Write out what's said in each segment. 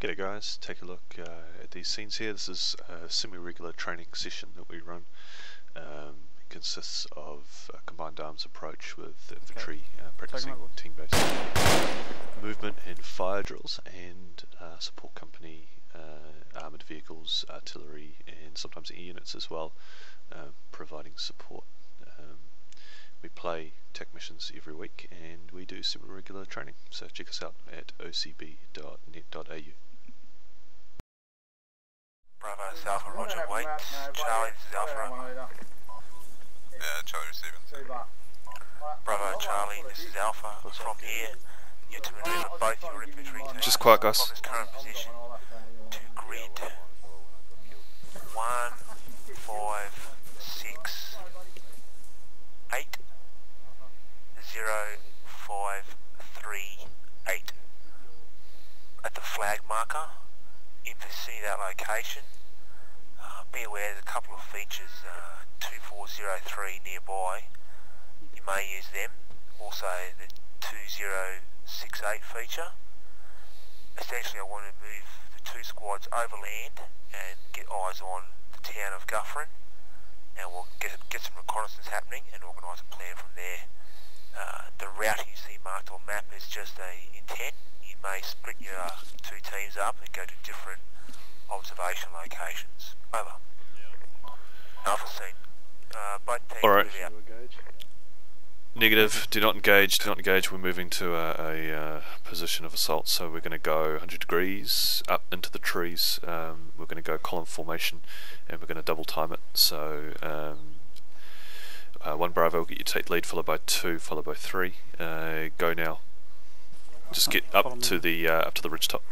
G'day guys, take a look uh, at these scenes here. This is a semi-regular training session that we run. Um, it consists of a combined arms approach with infantry uh, practicing team-based movement and fire drills and uh, support company, uh, armoured vehicles, artillery and sometimes E units as well, uh, providing support. Um, we play tech missions every week and we do semi-regular training, so check us out at ocb.net.au. Bravo, this is Alpha, Roger, wait. Charlie, this is Alpha. Yeah, Charlie receiving. Bravo, Charlie, this is Alpha. From here, you're to maneuver both your infantry teams Just quiet, guys. from its current position to grid one, five, six, eight, zero, five, three, eight. At the flag marker, of that location, uh, be aware there's a couple of features, uh, 2403 nearby. You may use them. Also the 2068 feature. Essentially I want to move the two squads overland and get eyes on the town of Guffrin and we'll get, get some reconnaissance happening and organise a plan from there. Uh, the route you see marked on map is just a intent. You may split your two teams up and go to different observation locations. Over. Alpha scene. Uh, both teams Alright. move out. Negative, do not engage, do not engage. We're moving to a, a uh, position of assault, so we're going to go 100 degrees up into the trees. Um, we're going to go column formation and we're going to double time it. So, um, uh, one Bravo will get you take lead, followed by two, followed by three. Uh, go now. Just get up to the uh, up to the ridge top.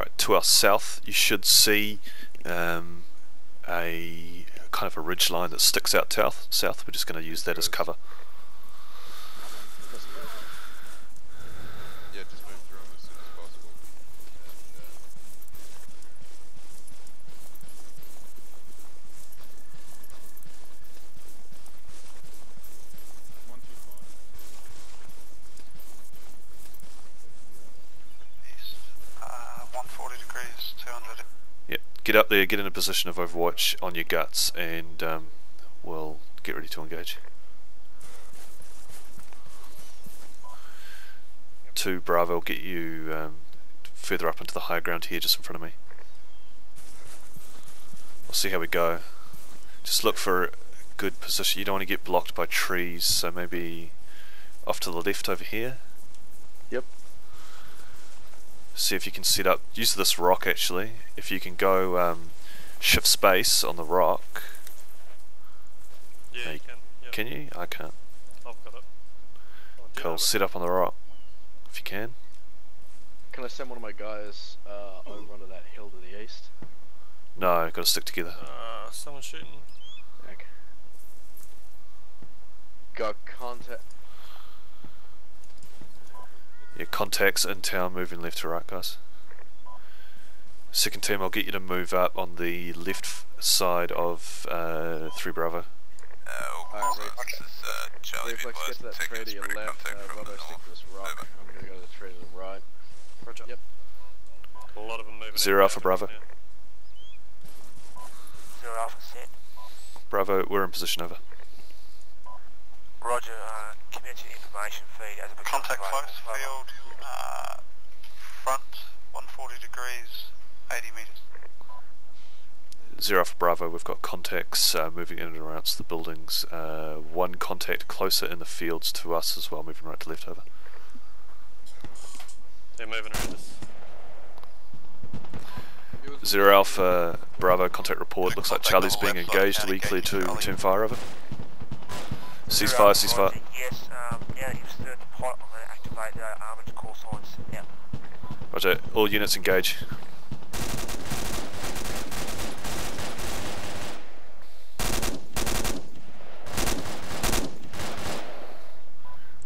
Alright, to our south you should see um, a kind of a ridge line that sticks out south. South, we're just going to use that as cover. Yeah, just move through them as soon as possible. East, uh, 140 degrees, 200. Yep, get up there, get in a position of overwatch on your guts, and um, we'll get ready to engage. Two Bravo will get you um, further up into the higher ground here, just in front of me. We'll see how we go. Just look for a good position. You don't want to get blocked by trees, so maybe off to the left over here. Yep. See if you can set up. Use this rock actually. If you can go um, shift space on the rock. Yeah, Hey, you can. Yep. Can you? I can't. I've got it. Oh, do you Cool. have it? Set up on the rock if you can. Can I send one of my guys uh, over onto that hill to the east? No, got to stick together. Uh, someone shooting. Okay. Got contact. Yeah, contacts in town, moving left to right, guys. Second team, I'll get you to move up on the left side of uh, three Bravo. Uh, Alright, Reflex. this is uh, Charlie Reflex, get to that tree to your left. contact Uh, Robo, stick to this rock. Over. I'm gonna go to the tree to the right. Roger. Yep. A lot of them moving. Zero Alpha just Bravo. now. Zero Alpha set. Bravo, we're in position over. Roger, uh, commence your information feed as it becomes Contact close, field, uh, front, 140 degrees, 80 metres. Zero Alpha Bravo, we've got contacts uh, moving in and around the buildings. Uh, one contact closer in the fields to us as well, moving right to left over. They're moving around us. Zero Alpha Bravo, contact report. Looks like Charlie's being engaged. Are we clear to Charlie. return fire over? Ceasefire, ceasefire. Yes, um, now you've stirred the pot, I'm going to activate the armoured call signs. Yep. Roger, all units engage.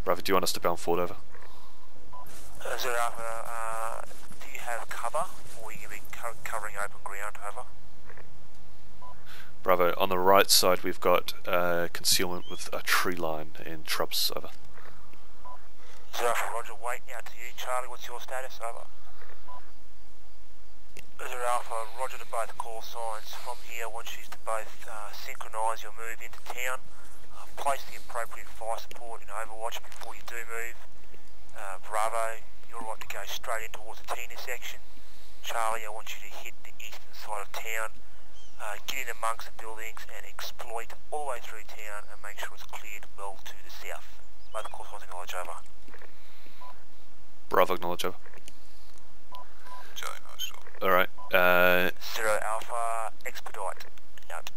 Bravo, do you want us to bound forward over? Uh, Zero uh, do you have cover, or are you going to be covering open ground over? Bravo. On the right side, we've got uh, concealment with a tree line and shrubs. Over. Roger, wait out to you. Charlie, what's your status? Over. Zero Alpha, Roger to both call signs. From here, I want you to both uh, synchronise your move into town. Uh, place the appropriate fire support in Overwatch before you do move. Uh, Bravo, you're right to go straight in towards the T section. Charlie, I want you to hit the eastern side of town. Uh, get in amongst the buildings and exploit all the way through town and make sure it's cleared well to the south. Both call signs acknowledge over. Bravo, acknowledge over. Charlie, no, sure. Alright, uh, Zero Alpha, expedite. Out.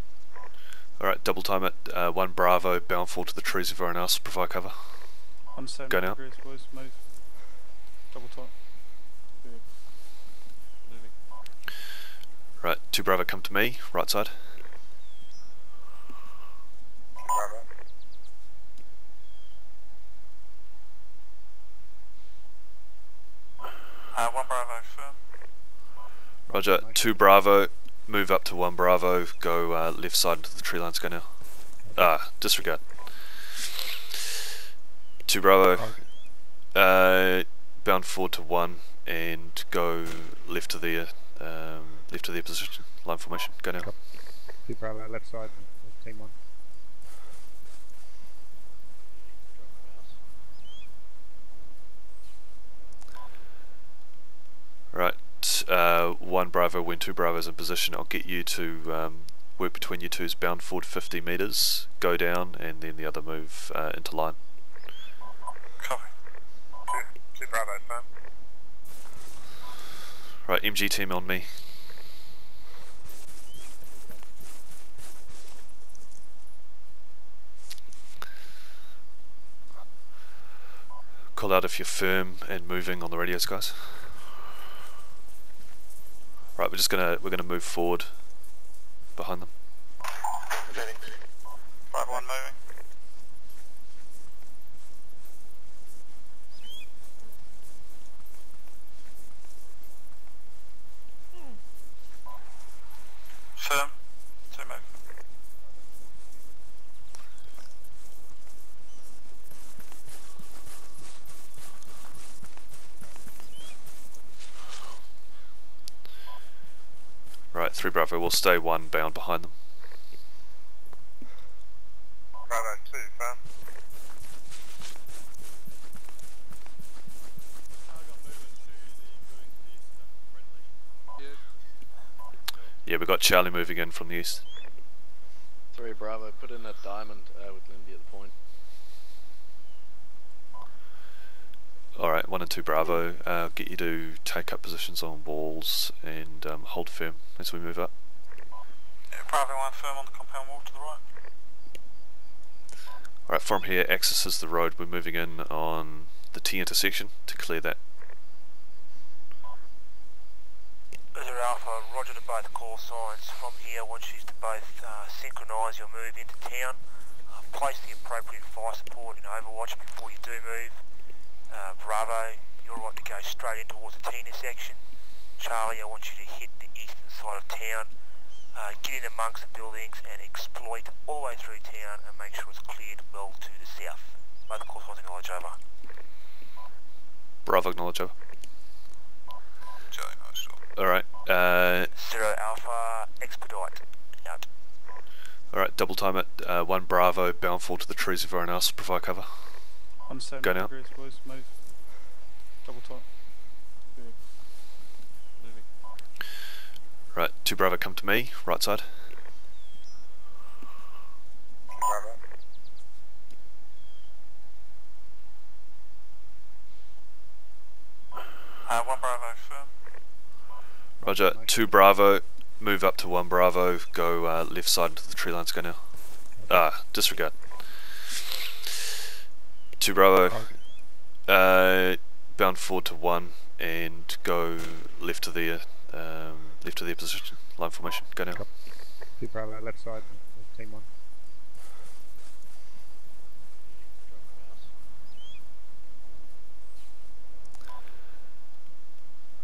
alright, double time it. Uh, one Bravo, bound full to the trees, everyone else, provide cover. On 70 Go now. degrees, boys, move. Double top. Moving. Right, two Bravo, come to me, right side. Bravo. Uh, one Bravo firm. Roger, two Bravo, move up to one Bravo, go uh, left side into the tree lines, go now. Ah, disregard. Two Bravo, uh, bound forward to one and go left to the um, left to their position, line formation, go now. Two Bravo, left side, team one. Right, uh, one Bravo, when two Bravos in position, I'll get you to um, work between you twos, bound forward 50 metres, go down, and then the other move uh, into line. Copy. Two, two Bravo, firm. Right, MG team on me. Call out if you're firm and moving on the radios, guys. Right, we're just gonna we're gonna move forward behind them. One moving. Firm. Two move. Right, three Bravo. We'll stay one bound behind them. Bravo, two, firm. Yeah, we've got Charlie moving in from the east. Three Bravo, put in a diamond uh, with Lindy at the point. Alright, one and two Bravo. Uh, get you to take up positions on walls and um, hold firm as we move up. Yeah, Bravo one firm on the compound wall to the right. Alright, from here, accesses the road. We're moving in on the T intersection to clear that. Zero Alpha, Roger to both call signs. From here, I want you to both uh, synchronise your move into town. Uh, place the appropriate fire support in Overwatch before you do move. Uh, Bravo, you're right to go straight in towards the T intersection. Charlie, I want you to hit the eastern side of town. Uh, get in amongst the buildings and exploit all the way through town and make sure it's cleared well to the south. Both call signs acknowledge over. Bravo, acknowledge over. Charlie, no, sure. Alright, uh, Zero Alpha, expedite. Out. alright, double time it. Uh, one Bravo, bound full to the trees, everyone else, provide cover. On 70 Go now. degrees, boys, move. Double top. Moving. Moving. Right, two Bravo, come to me, right side. Bravo. Uh, one Bravo firm. Roger, two Bravo, move up to one Bravo, go uh, left side into the tree lines, go now. Ah, disregard. Two Bravo, uh, bound forward to one and go left to their um, left to their position, line formation, go now. Two Bravo, left side, team one.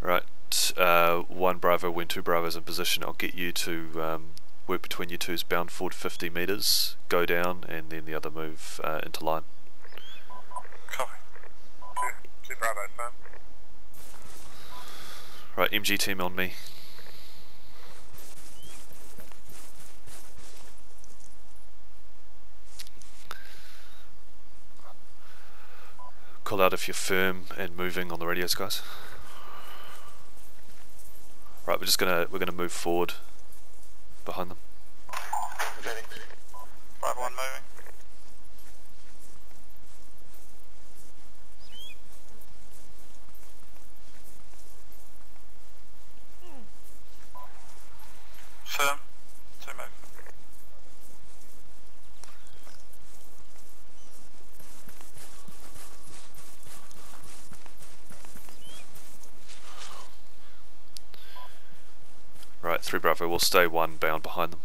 Right, uh, one Bravo, when two Bravos in position, I'll get you to um, work between you two is bound forward 50 metres, go down, and then the other move uh, into line. Copy. Two, two Bravo, firm. Right, MG team on me. Call out if you're firm and moving on the radios, guys. Right, we're just gonna we're gonna move forward behind them. Ready. Bravo 1 3 Bravo will stay 1 bound behind them.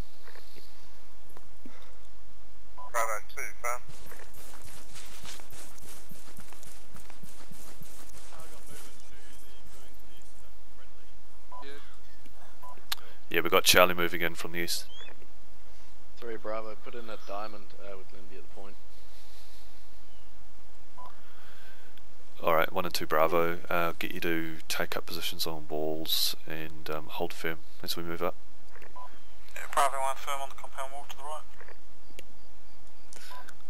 Bravo 2, fam. Yeah, we've got Charlie moving in from the east. 3 Bravo, put in a diamond uh, with Lindy at the point. Alright, one and two Bravo. Uh, get you to take up positions on walls and um, hold firm as we move up. Yeah, Bravo 1 firm on the compound wall to the right.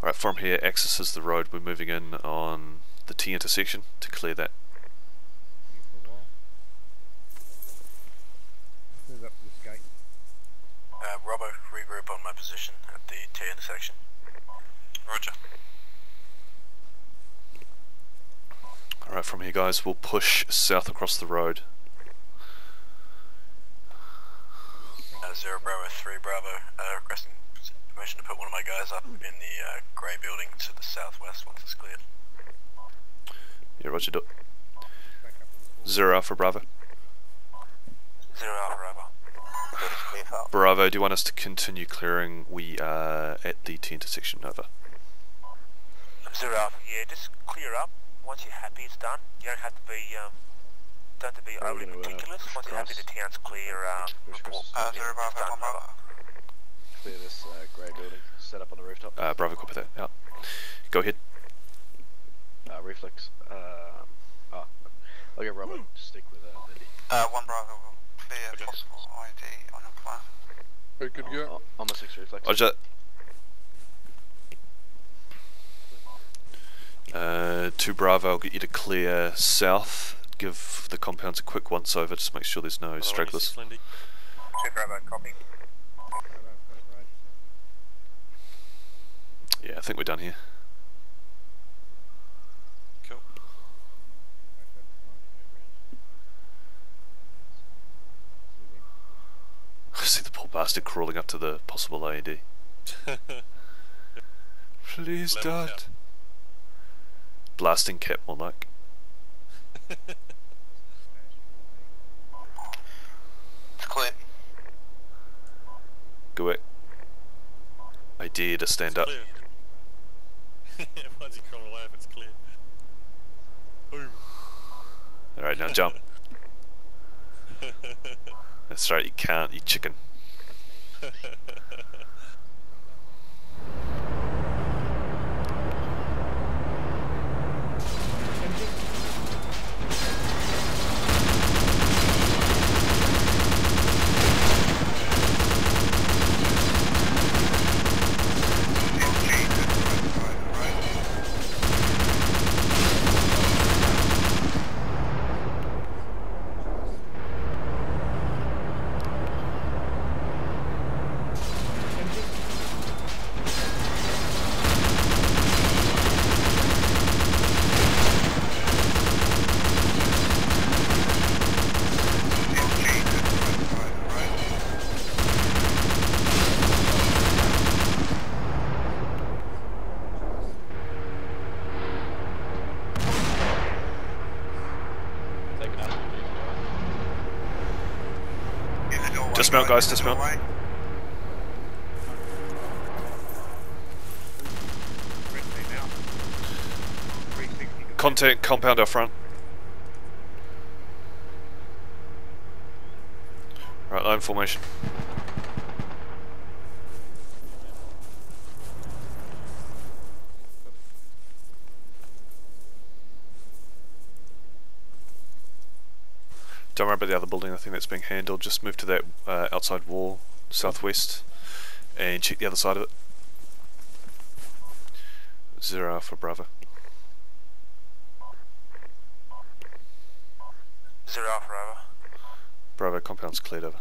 Alright, from here, accesses the road. We're moving in on the T intersection to clear that. Move up to this gate. Uh, Robbo, regroup on my position at the T intersection. Roger. Alright, from here, guys, we'll push south across the road. Uh, Zero Bravo, 3 Bravo, uh, requesting permission to put one of my guys up in the uh, grey building to the southwest once it's cleared. Yeah, roger, do it. Back up on the Zero Alpha Bravo. Zero Alpha Bravo. Bravo, do you want us to continue clearing? We are at the T intersection, over. Zero Alpha, yeah, just clear up. Once you're happy it's done, you don't have to be, um, don't have to be Are we overly meticulous. Once you're happy the town's clear, um, report. across. Uh, Yeah, 0 it's Bravo, done, 1 Bravo. Clear this uh, grey building, set up on the rooftop. Uh, Bravo, copy that. Out. Go ahead. Uh, reflex. Um, oh, I'll get Robbo to stick with uh, Lindy. Uh, 1 Bravo will clear Okay. possible ID on your plan. Very good to go. Oh, I'm a six reflex. Roger. Uh, two Bravo, I'll get you to clear south. Give the compounds a quick once over, just make sure there's no Another stragglers. six, 2 Bravo, copy. Bravo, Bravo, right. Yeah, I think we're done here. Cool. Back up, right, move around. I see the poor bastard crawling up to the possible IED. Please Lemon don't. cap. Blasting kit more like. It's clear. Go away. I dare to stand up. Clear. Why's he crawling away if it's clear? Boom. Alright, now jump. That's right, you can't, you chicken. Dismount, guys, dismount. Red team out. 360 to Contact compound out front. Right, line formation. Don't worry about the other building, I think that's being handled. Just move to that uh, outside wall, southwest, and check the other side of it. Zero Alpha Bravo. Zero Alpha over. Bravo compound's cleared over.